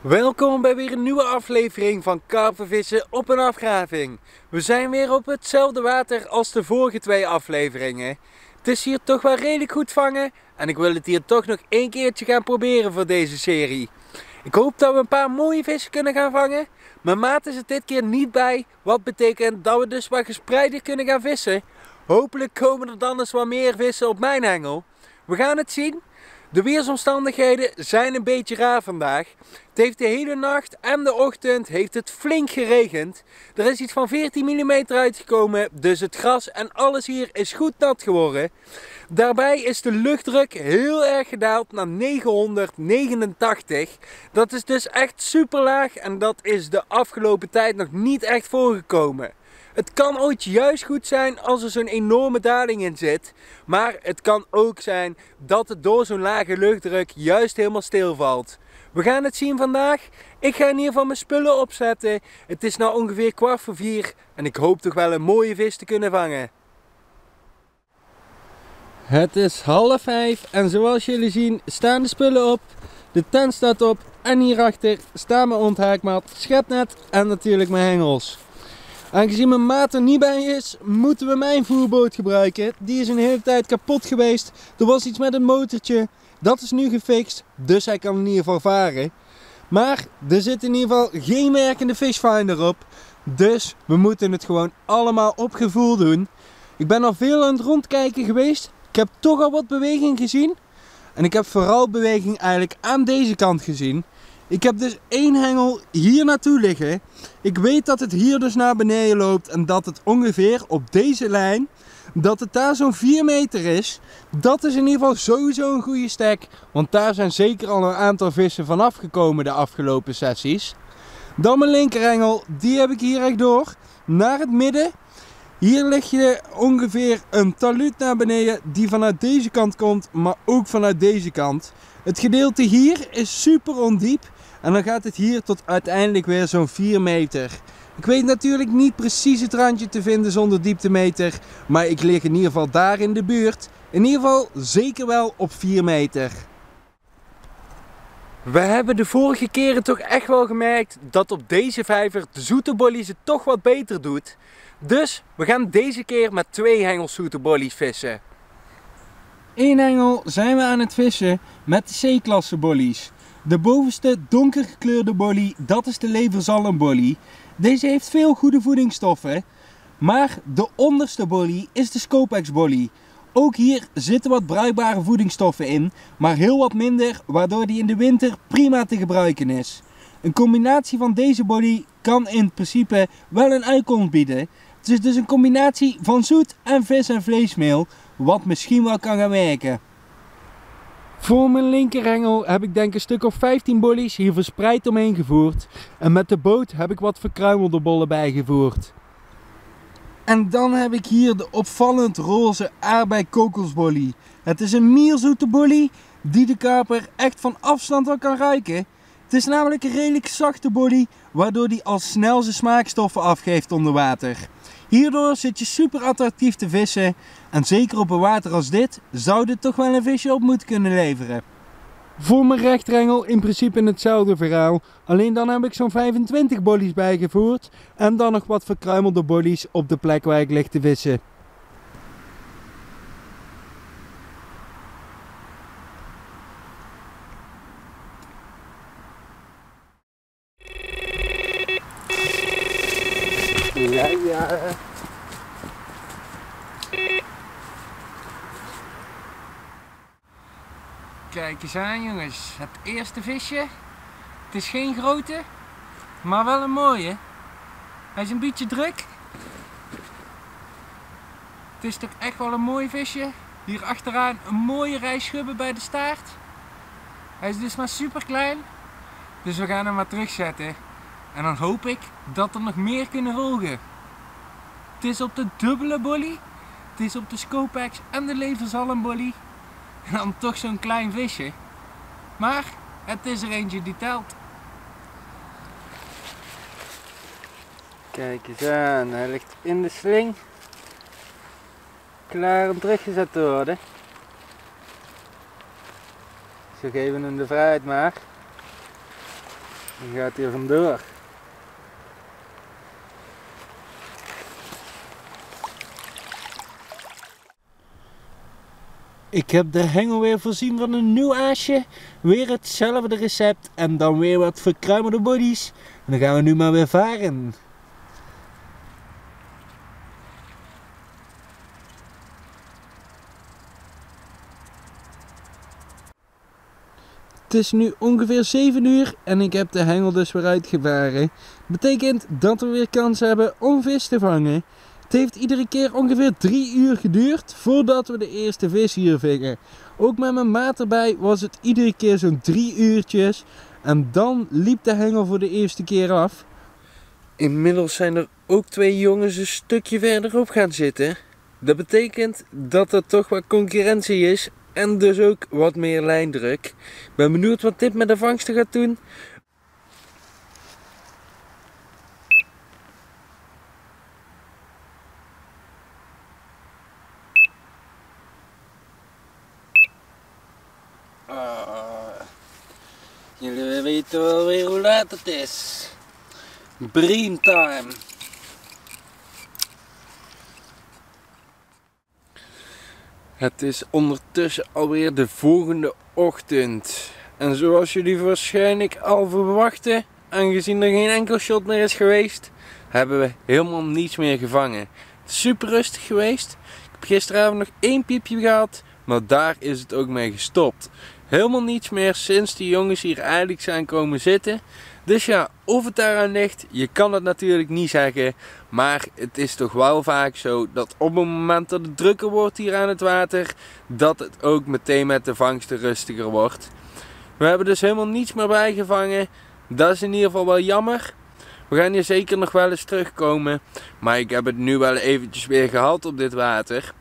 Welkom bij weer een nieuwe aflevering van Karpenvissen op een afgraving. We zijn weer op hetzelfde water als de vorige twee afleveringen. Het is hier toch wel redelijk goed vangen en ik wil het hier toch nog één keertje gaan proberen voor deze serie. Ik hoop dat we een paar mooie vissen kunnen gaan vangen. Mijn maat is er dit keer niet bij, wat betekent dat we dus wat gespreider kunnen gaan vissen. Hopelijk komen er dan eens wat meer vissen op mijn hengel. We gaan het zien. De weersomstandigheden zijn een beetje raar vandaag. Het heeft de hele nacht en de ochtend heeft het flink geregend. Er is iets van 14 mm uitgekomen, dus het gras en alles hier is goed nat geworden. Daarbij is de luchtdruk heel erg gedaald naar 989. Dat is dus echt super laag en dat is de afgelopen tijd nog niet echt voorgekomen. Het kan ooit juist goed zijn als er zo'n enorme daling in zit. Maar het kan ook zijn dat het door zo'n lage luchtdruk juist helemaal stilvalt. We gaan het zien vandaag. Ik ga in ieder geval mijn spullen opzetten. Het is nu ongeveer kwart voor vier en ik hoop toch wel een mooie vis te kunnen vangen. Het is half vijf en zoals jullie zien staan de spullen op. De tent staat op en hierachter staan mijn onthaakmat, schepnet en natuurlijk mijn hengels. Aangezien mijn maat er niet bij is, moeten we mijn voerboot gebruiken. Die is een hele tijd kapot geweest. Er was iets met een motortje. Dat is nu gefixt, dus hij kan in ieder geval varen. Maar er zit in ieder geval geen werkende fishfinder op. Dus we moeten het gewoon allemaal op gevoel doen. Ik ben al veel aan het rondkijken geweest. Ik heb toch al wat beweging gezien. En ik heb vooral beweging eigenlijk aan deze kant gezien. Ik heb dus één hengel hier naartoe liggen. Ik weet dat het hier dus naar beneden loopt en dat het ongeveer op deze lijn, dat het daar zo'n 4 meter is. Dat is in ieder geval sowieso een goede stek, want daar zijn zeker al een aantal vissen vanaf gekomen de afgelopen sessies. Dan mijn linkerhengel, die heb ik hier rechtdoor, naar het midden. Hier lig je ongeveer een taluut naar beneden die vanuit deze kant komt, maar ook vanuit deze kant. Het gedeelte hier is super ondiep. En dan gaat het hier tot uiteindelijk weer zo'n 4 meter. Ik weet natuurlijk niet precies het randje te vinden zonder dieptemeter. Maar ik lig in ieder geval daar in de buurt. In ieder geval zeker wel op 4 meter. We hebben de vorige keren toch echt wel gemerkt dat op deze vijver de zoete bollies het toch wat beter doet. Dus we gaan deze keer met twee hengels zoete bollies vissen. Eén hengel zijn we aan het vissen met de C-klasse bollies. De bovenste donker gekleurde bolly, dat is de leverzalmbolly. Deze heeft veel goede voedingsstoffen. Maar de onderste bolly is de Scopex bolly. Ook hier zitten wat bruikbare voedingsstoffen in, maar heel wat minder, waardoor die in de winter prima te gebruiken is. Een combinatie van deze bolly kan in principe wel een uitkomst bieden. Het is dus een combinatie van zoet en vis en vleesmeel, wat misschien wel kan gaan werken. Voor mijn linkerhengel heb ik denk een stuk of 15 bollies hier verspreid omheen gevoerd. En met de boot heb ik wat verkruimelde bollen bijgevoerd. En dan heb ik hier de opvallend roze aardbei kokosbolly. Het is een mierzoete bolly die de kaper echt van afstand wel kan ruiken. Het is namelijk een redelijk zachte bolly, waardoor die al snel zijn smaakstoffen afgeeft onder water. Hierdoor zit je super attractief te vissen en zeker op een water als dit zou dit toch wel een visje op moeten kunnen leveren. Voor mijn rechterengel in principe hetzelfde verhaal, alleen dan heb ik zo'n 25 bollies bijgevoerd en dan nog wat verkruimelde bollies op de plek waar ik lig te vissen. Ja, ja. Kijk eens aan jongens, het eerste visje. Het is geen grote, maar wel een mooie. Hij is een beetje druk. Het is toch echt wel een mooi visje. Hier achteraan een mooie rij schubben bij de staart. Hij is dus maar super klein. Dus we gaan hem maar terugzetten. En dan hoop ik dat er nog meer kunnen volgen. Het is op de dubbele bolly. Het is op de Scopex en de leverzalmbolly. En dan toch zo'n klein visje. Maar het is er eentje die telt. Kijk eens aan, hij ligt in de sling. Klaar om teruggezet te worden. Zo geven hem de vrijheid maar. Dan gaat hij vandoor. Ik heb de hengel weer voorzien van een nieuw aasje. Weer hetzelfde recept en dan weer wat verkruimelde bodies. Dan gaan we nu maar weer varen. Het is nu ongeveer 7 uur en ik heb de hengel dus weer uitgevaren. Betekent dat we weer kans hebben om vis te vangen. Het heeft iedere keer ongeveer 3 uur geduurd voordat we de eerste vis hier vingen. Ook met mijn maat erbij was het iedere keer zo'n 3 uurtjes. En dan liep de hengel voor de eerste keer af. Inmiddels zijn er ook twee jongens een stukje verderop gaan zitten. Dat betekent dat er toch wat concurrentie is en dus ook wat meer lijndruk. Ben benieuwd wat dit met de vangsten gaat doen. Jullie weten wel weer hoe laat het is. Bream time. Het is ondertussen alweer de volgende ochtend. En zoals jullie waarschijnlijk al verwachten, aangezien er geen enkel shot meer is geweest, hebben we helemaal niets meer gevangen. Super rustig geweest. Ik heb gisteravond nog één piepje gehad, maar daar is het ook mee gestopt. Helemaal niets meer sinds die jongens hier eigenlijk zijn komen zitten. Dus ja, of het daaraan ligt, je kan het natuurlijk niet zeggen. Maar het is toch wel vaak zo dat op het moment dat het drukker wordt hier aan het water, dat het ook meteen met de vangsten rustiger wordt. We hebben dus helemaal niets meer bijgevangen. Dat is in ieder geval wel jammer. We gaan hier zeker nog wel eens terugkomen. Maar ik heb het nu wel eventjes weer gehad op dit water.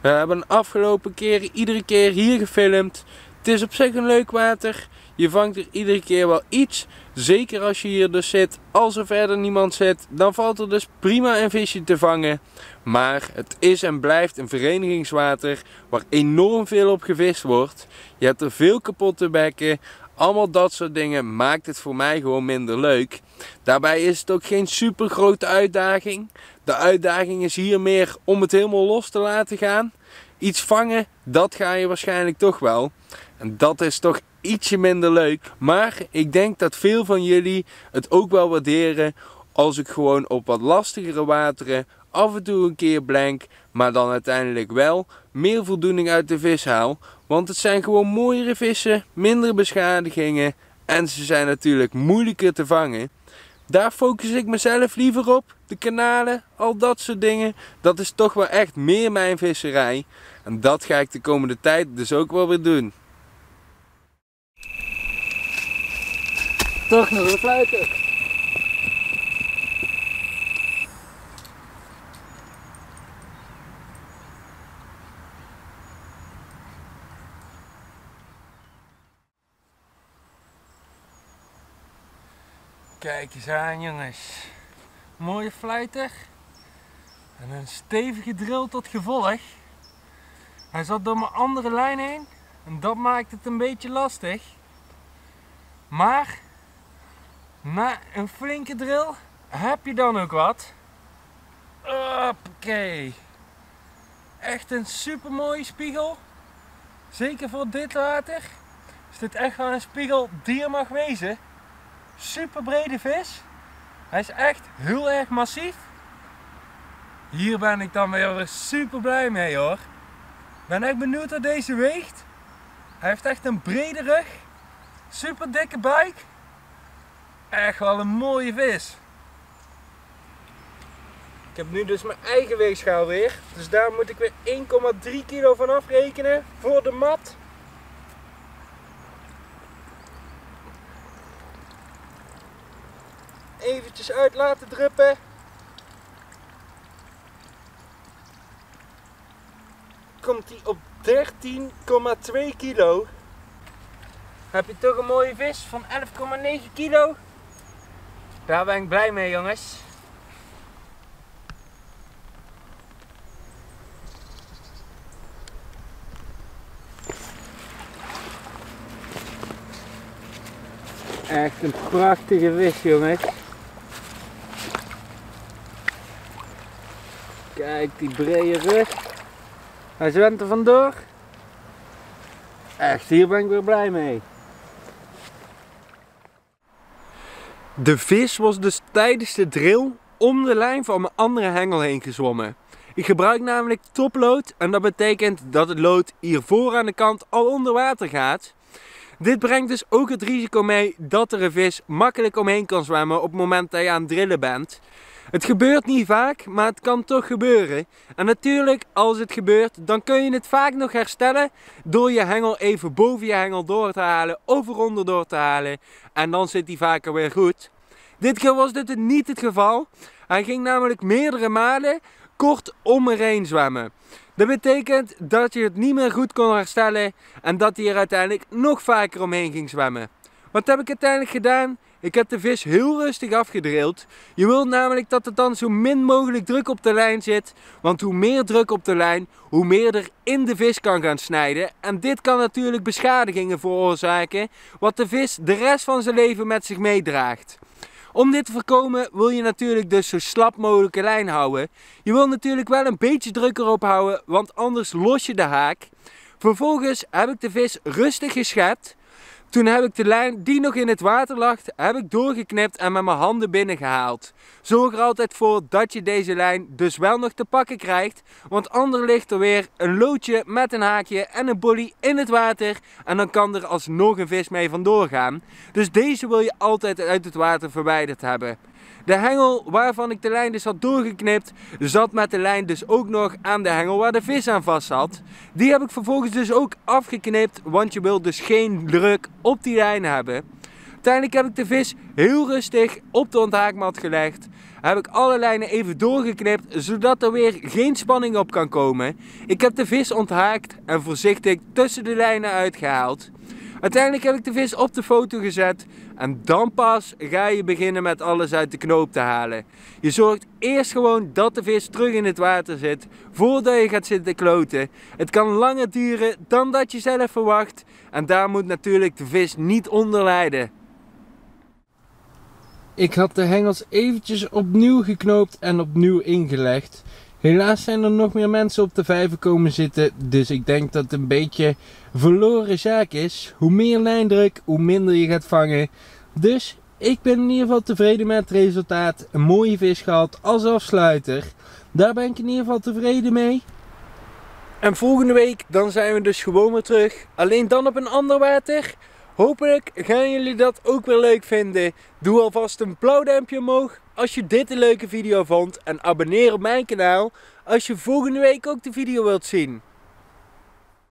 We hebben de afgelopen keren iedere keer hier gefilmd. Het is op zich een leuk water. Je vangt er iedere keer wel iets. Zeker als je hier dus zit. Als er verder niemand zit, dan valt er dus prima een visje te vangen. Maar het is en blijft een verenigingswater waar enorm veel op gevist wordt. Je hebt er veel kapotte bekken. Allemaal dat soort dingen maakt het voor mij gewoon minder leuk. Daarbij is het ook geen super grote uitdaging. De uitdaging is hier meer om het helemaal los te laten gaan. Iets vangen, dat ga je waarschijnlijk toch wel. En dat is toch ietsje minder leuk. Maar ik denk dat veel van jullie het ook wel waarderen als ik gewoon op wat lastigere wateren af en toe een keer blank, maar dan uiteindelijk wel meer voldoening uit de vis haal. Want het zijn gewoon mooiere vissen, minder beschadigingen en ze zijn natuurlijk moeilijker te vangen. Daar focus ik mezelf liever op. De kanalen, al dat soort dingen. Dat is toch wel echt meer mijn visserij. En dat ga ik de komende tijd dus ook wel weer doen. Toch nog een fluiten. Kijk eens aan jongens. Mooie fluiter. En een stevige drill tot gevolg. Hij zat door mijn andere lijn heen. En dat maakt het een beetje lastig. Maar na een flinke drill heb je dan ook wat. Oké. Echt een super mooie spiegel. Zeker voor dit water. Is dit echt wel een spiegel die er mag wezen. Super brede vis. Hij is echt heel erg massief. Hier ben ik dan weer super blij mee hoor. Ben echt benieuwd wat deze weegt. Hij heeft echt een brede rug. Super dikke buik. Echt wel een mooie vis. Ik heb nu dus mijn eigen weegschaal weer. Dus daar moet ik weer 1,3 kilo van afrekenen voor de mat. Eventjes uit laten druppen. Komt hij op 13,2 kilo. Heb je toch een mooie vis van 11,9 kilo. Daar ben ik blij mee jongens. Echt een prachtige vis jongens. Kijk die brede rug. Hij zwemt er vandoor. Echt, hier ben ik weer blij mee. De vis was dus tijdens de drill om de lijn van mijn andere hengel heen gezwommen. Ik gebruik namelijk toplood en dat betekent dat het lood hiervoor aan de kant al onder water gaat. Dit brengt dus ook het risico mee dat er een vis makkelijk omheen kan zwemmen op het moment dat je aan het drillen bent. Het gebeurt niet vaak, maar het kan toch gebeuren. En natuurlijk, als het gebeurt, dan kun je het vaak nog herstellen door je hengel even boven je hengel door te halen of eronder door te halen. En dan zit hij vaker weer goed. Dit keer was dit niet het geval. Hij ging namelijk meerdere malen kort om me heen zwemmen. Dat betekent dat je het niet meer goed kon herstellen en dat hij er uiteindelijk nog vaker omheen ging zwemmen. Wat heb ik uiteindelijk gedaan? Ik heb de vis heel rustig afgedrild. Je wilt namelijk dat er dan zo min mogelijk druk op de lijn zit. Want hoe meer druk op de lijn, hoe meer er in de vis kan gaan snijden. En dit kan natuurlijk beschadigingen veroorzaken, wat de vis de rest van zijn leven met zich meedraagt. Om dit te voorkomen wil je natuurlijk dus zo slap mogelijke lijn houden. Je wil natuurlijk wel een beetje druk erop houden, want anders los je de haak. Vervolgens heb ik de vis rustig geschept. Toen heb ik de lijn die nog in het water lag, heb ik doorgeknipt en met mijn handen binnengehaald. Zorg er altijd voor dat je deze lijn dus wel nog te pakken krijgt. Want anders ligt er weer een loodje met een haakje en een bolly in het water. En dan kan er alsnog een vis mee vandoor gaan. Dus deze wil je altijd uit het water verwijderd hebben. De hengel waarvan ik de lijn dus had doorgeknipt, zat met de lijn dus ook nog aan de hengel waar de vis aan vast zat. Die heb ik vervolgens dus ook afgeknipt, want je wilt dus geen druk op die lijn hebben. Uiteindelijk heb ik de vis heel rustig op de onthaakmat gelegd. Heb ik alle lijnen even doorgeknipt, zodat er weer geen spanning op kan komen. Ik heb de vis onthaakt en voorzichtig tussen de lijnen uitgehaald. Uiteindelijk heb ik de vis op de foto gezet en dan pas ga je beginnen met alles uit de knoop te halen. Je zorgt eerst gewoon dat de vis terug in het water zit voordat je gaat zitten kloten. Het kan langer duren dan dat je zelf verwacht en daar moet natuurlijk de vis niet onder lijden. Ik had de hengels eventjes opnieuw geknoopt en opnieuw ingelegd. Helaas zijn er nog meer mensen op de vijver komen zitten, dus ik denk dat het een beetje verloren zaak is. Hoe meer lijndruk, hoe minder je gaat vangen. Dus ik ben in ieder geval tevreden met het resultaat. Een mooie vis gehad als afsluiter. Daar ben ik in ieder geval tevreden mee. En volgende week dan zijn we dus gewoon weer terug. Alleen dan op een ander water. Hopelijk gaan jullie dat ook weer leuk vinden. Doe alvast een blauw duimpje omhoog als je dit een leuke video vond. En abonneer op mijn kanaal als je volgende week ook de video wilt zien.